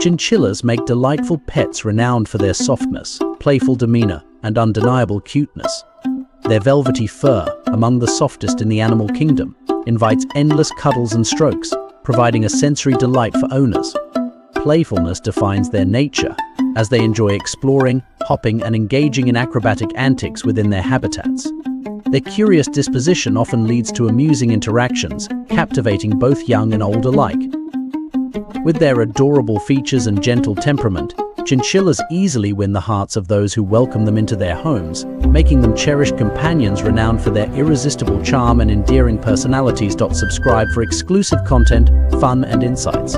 Chinchillas make delightful pets renowned for their softness, playful demeanor, and undeniable cuteness. Their velvety fur, among the softest in the animal kingdom, invites endless cuddles and strokes, providing a sensory delight for owners. Playfulness defines their nature, as they enjoy exploring, hopping, and engaging in acrobatic antics within their habitats. Their curious disposition often leads to amusing interactions, captivating both young and old alike. With their adorable features and gentle temperament, chinchillas easily win the hearts of those who welcome them into their homes, making them cherished companions renowned for their irresistible charm and endearing personalities. Subscribe for exclusive content, fun, and insights.